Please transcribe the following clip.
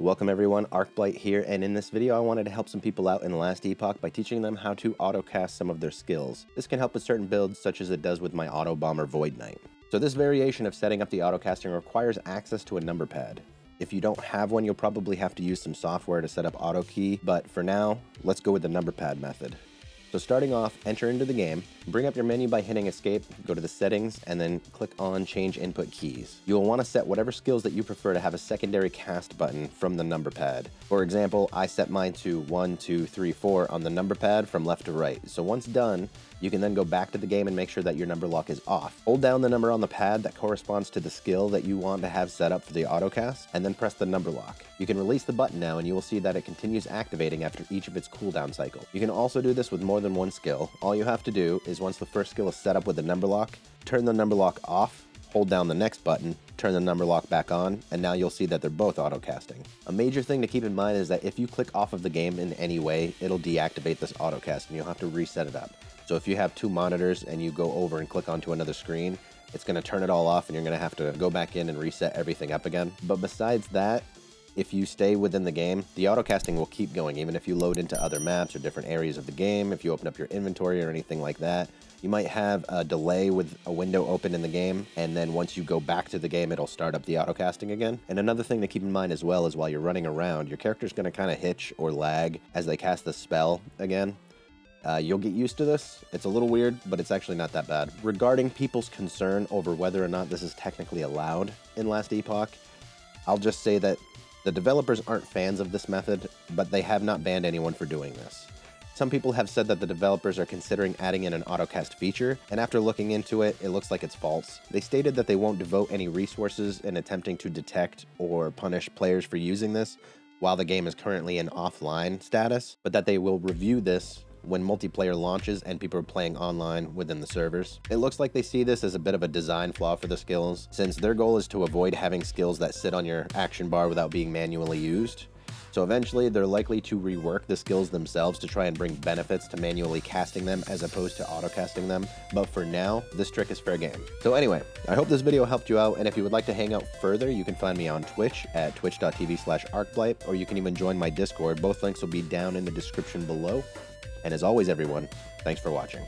Welcome everyone, Arcblight here, and in this video I wanted to help some people out in the last epoch by teaching them how to autocast some of their skills. This can help with certain builds such as it does with my Auto Bomber Void Knight. So this variation of setting up the autocasting requires access to a number pad. If you don't have one, you'll probably have to use some software to set up AutoKey, but for now, let's go with the number pad method. So starting off, enter into the game, bring up your menu by hitting escape, go to the settings, and then click on change input keys. You will want to set whatever skills that you prefer to have a secondary cast button from the number pad. For example, I set mine to 1, 2, 3, 4 on the number pad from left to right. So once done, you can then go back to the game and make sure that your number lock is off. Hold down the number on the pad that corresponds to the skill that you want to have set up for the autocast, and then press the number lock. You can release the button now and you will see that it continues activating after each of its cooldown cycle. You can also do this with more than one skill. All you have to do is once the first skill is set up with the number lock, turn the number lock off, hold down the next button, turn the number lock back on, and now you'll see that they're both autocasting. A major thing to keep in mind is that if you click off of the game in any way, it'll deactivate this autocast and you'll have to reset it up. So if you have two monitors and you go over and click onto another screen, it's going to turn it all off and you're going to have to go back in and reset everything up again. But besides that, if you stay within the game, the autocasting will keep going even if you load into other maps or different areas of the game, if you open up your inventory or anything like that. You might have a delay with a window open in the game, and then once you go back to the game, it'll start up the autocasting again. And another thing to keep in mind as well is while you're running around, your character's going to kind of hitch or lag as they cast the spell again. Uh, you'll get used to this. It's a little weird, but it's actually not that bad. Regarding people's concern over whether or not this is technically allowed in Last Epoch, I'll just say that the developers aren't fans of this method, but they have not banned anyone for doing this. Some people have said that the developers are considering adding in an autocast feature, and after looking into it, it looks like it's false. They stated that they won't devote any resources in attempting to detect or punish players for using this while the game is currently in offline status, but that they will review this when multiplayer launches and people are playing online within the servers. It looks like they see this as a bit of a design flaw for the skills, since their goal is to avoid having skills that sit on your action bar without being manually used. So eventually they're likely to rework the skills themselves to try and bring benefits to manually casting them as opposed to auto casting them. But for now, this trick is fair game. So anyway, I hope this video helped you out. And if you would like to hang out further, you can find me on Twitch at twitch.tv slash arcblight, or you can even join my Discord. Both links will be down in the description below. And as always, everyone, thanks for watching.